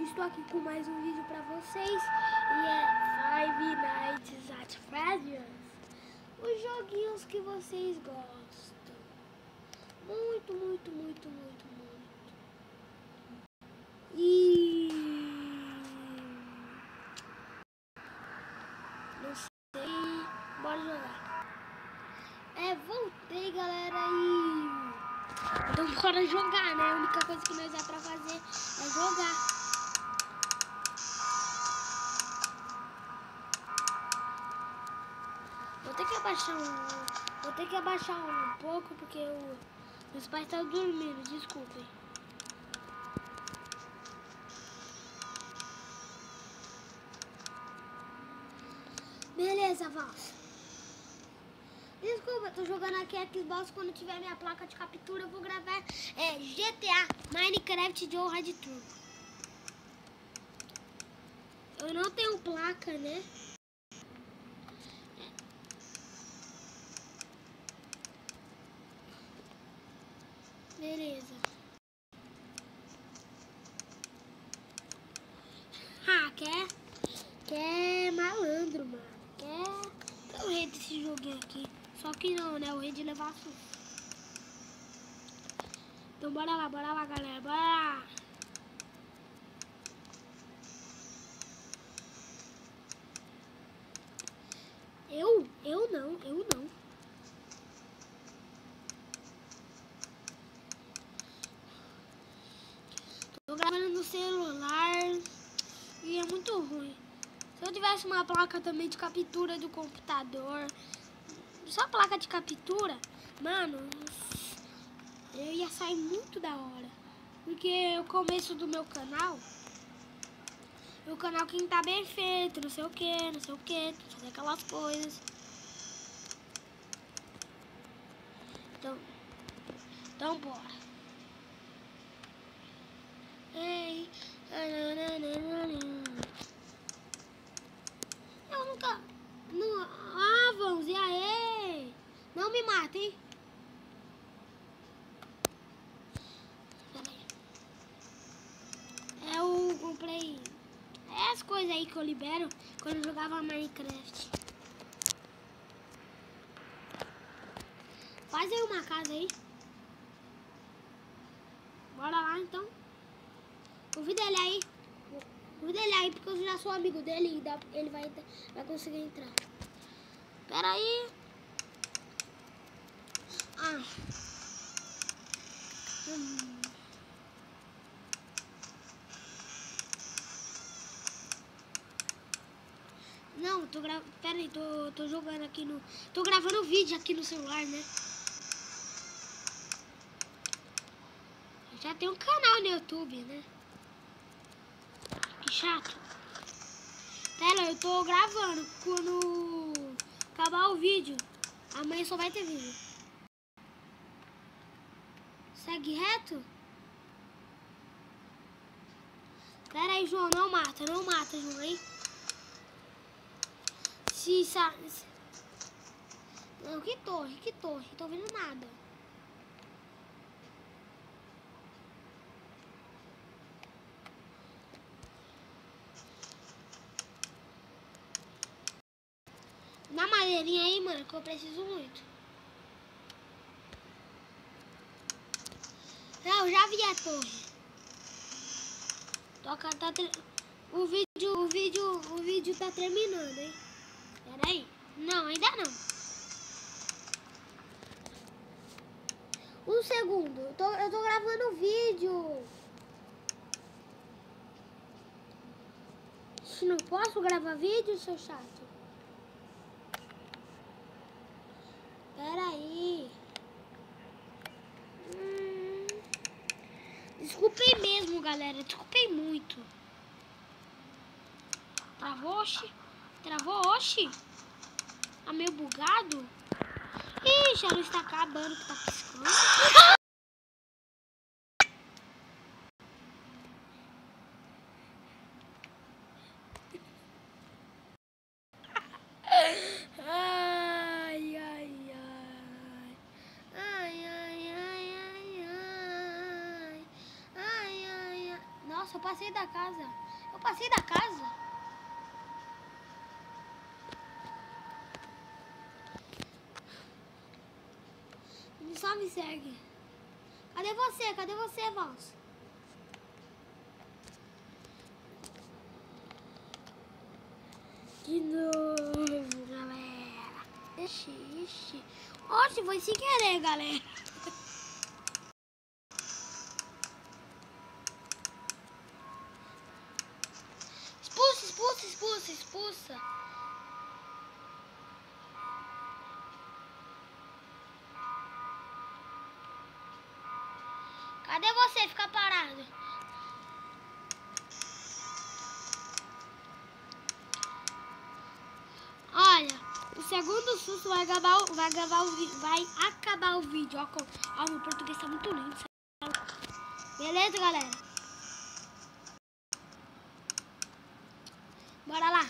Estou aqui com mais um vídeo pra vocês e é Five Nights at Freddy's. Os joguinhos que vocês gostam. Muito, muito, muito, muito, muito. E... Não sei... Bora jogar. É, voltei, galera, e... Então bora jogar, né? A única coisa que nós dá pra fazer é jogar. Abaixar um. Vou ter que abaixar um pouco porque o, meus pais estão dormindo, desculpem. Beleza, Vals. Desculpa, tô jogando aqui Xbox. Quando tiver minha placa de captura, eu vou gravar é, GTA Minecraft Joe Red Turbo. Eu não tenho placa, né? Beleza. Ah, quer? Quer malandro, mano. Quer. É o rei desse joguinho aqui. Só que não, né? O rei de levar susto. Então bora lá, bora lá, galera. Bora lá. Eu? Eu não, eu não. Tô gravando no celular e é muito ruim. Se eu tivesse uma placa também de captura do computador, só placa de captura, mano, eu ia sair muito da hora. Porque o começo do meu canal, o canal que tá bem feito, não sei o que, não sei o que, fazer aquelas coisas. Então, então bora. Ei, eu nunca. Não, ah, vamos, e aí? Não me mata, hein? Eu comprei as coisas aí que eu libero quando eu jogava Minecraft. Faz aí uma casa aí. Bora lá então. Convida ele aí. Convida ele aí, porque eu já sou amigo dele e ele vai, vai conseguir entrar. Pera aí. Ah. Hum. Não, tô gravando. Pera aí, tô, tô jogando aqui no. Tô gravando vídeo aqui no celular, né? Já tem um canal no YouTube, né? Que chato. Pera, eu tô gravando. Quando acabar o vídeo, amanhã só vai ter vídeo. Segue reto? Pera aí, João, não mata, não mata, João, hein? Se, sa... Não, que torre, que torre, tô vendo nada. Na madeirinha aí, mano, que eu preciso muito. Não, já vi a torre. Toca, tá o vídeo, o vídeo, o vídeo tá terminando, hein? Pera aí. Não, ainda não. Um segundo. Eu tô, eu tô gravando vídeo. Não posso gravar vídeo, seu chato? Pera aí. Hum. Desculpei mesmo, galera. Desculpei muito. Travou, oxi. Travou, oxi. Tá meio bugado. Ixi, a luz tá acabando, que tá piscando. Ai, ai, ai. Ai, ai, ai, ai, ai. Ai, ai, ai. Nossa, eu passei da casa. Eu passei da casa. Só me segue. Cadê você? Cadê você, Vals? De novo, galera. Ixi, ixi. Oxe, foi sem querer, galera. Expulsa, expulsa, expulsa, expulsa. Olha, o segundo susto vai acabar, vai acabar, o, vai acabar o vídeo. Ó, ó, meu português tá muito lindo. Beleza, galera? Bora lá.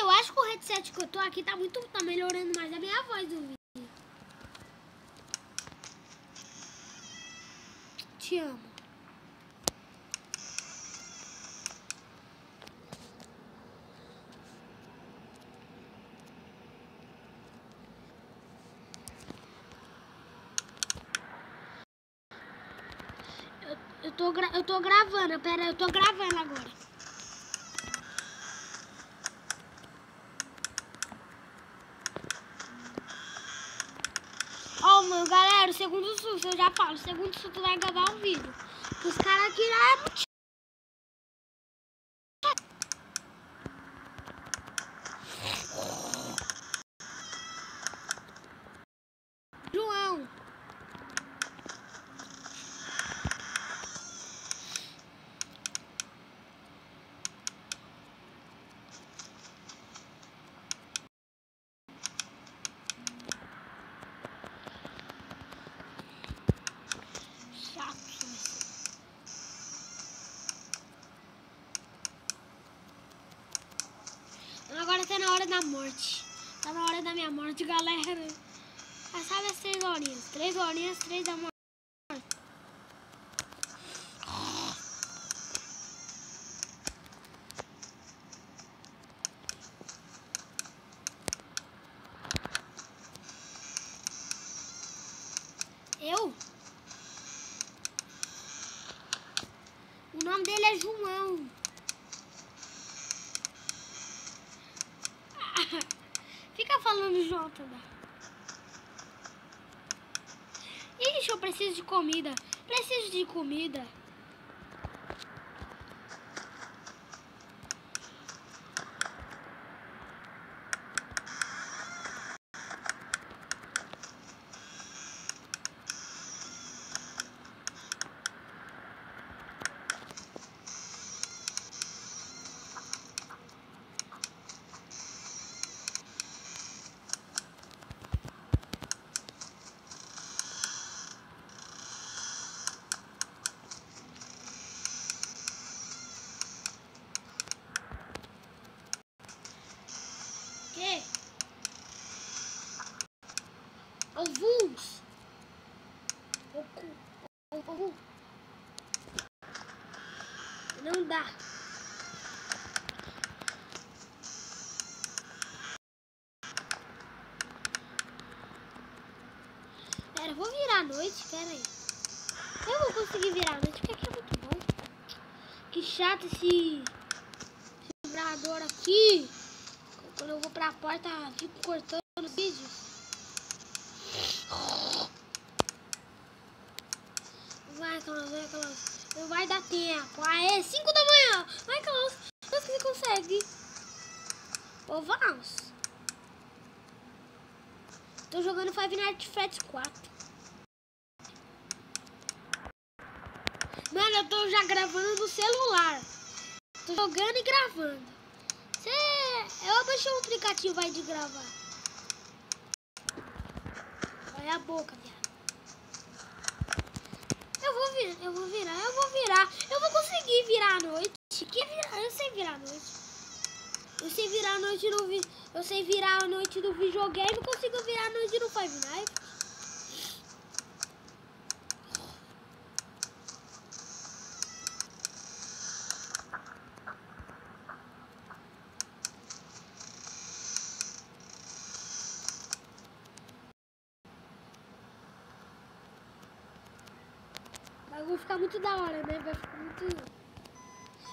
Eu acho que o headset que eu tô aqui tá muito, tá melhorando mais a minha voz do vídeo. Te amo. Eu, eu, tô, eu tô gravando, pera, eu tô gravando agora. Ó, meu galera, o segundo susto, eu já falo, o segundo susto vai gravar o vídeo. Os caras aqui é muito. João. Chato, mas... Agora tá na hora da morte. Tá na hora da minha morte, galera. Ah, sabe as três horinhas? Três horinhas, três da morte. Eu? O nome dele é João. Fica também. Ixi, eu preciso de comida. Preciso de comida. Que? Ovos. O cu. O ovo. Dá. Pera, vou virar a noite, pera aí. Eu vou conseguir virar a noite, porque aqui é muito bom. Que chato esse vibrador aqui. Quando eu vou pra porta, fico cortando os vídeos. Vai, Klaus, vai, Klaus. Não vai dar tempo. Aê, 5 da manhã. Vai, Klaus. Acho que você consegue. Ô, vamos. Five Nights at Freddy's 4. Mano, eu tô já gravando no celular. Tô jogando e gravando. Cê... Eu baixei um aplicativo aí de gravar. Olha a boca, viado. Eu vou virar, eu vou virar, eu vou virar. Eu vou conseguir virar à noite. Que virar? Eu sei virar à noite. Eu sei virar a noite no vi... Eu sei virar a noite no videogame, consigo virar a noite no Five Nights. Vai ficar muito da hora, né? Vai ficar muito...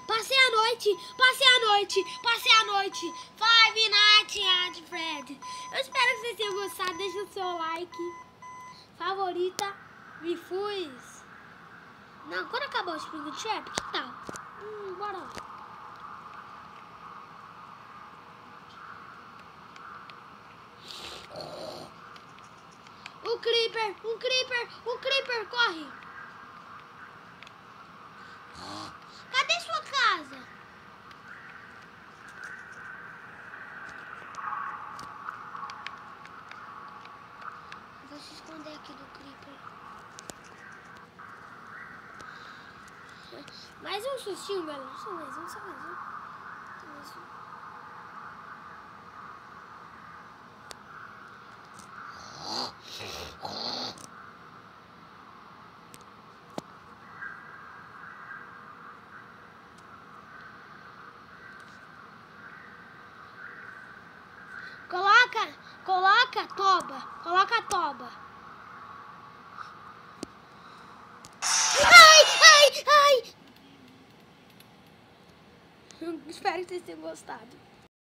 Passei a noite, passei a noite, passei a noite. Five Nights at Fred. Eu espero que vocês tenham gostado. Deixa o seu like. Favorita. Me fui. Não, quando acabar o Spring Trap, que tal? Hum, bora lá. O Creeper, o Creeper, o Creeper, corre. Cadê sua casa? Vou se esconder aqui do Creeper. Mais um sustinho, velho. Só mais um, só mais um. Só mais um. Coloca, coloca toba, coloca toba. Ai, ai, ai. Espero que vocês tenham gostado.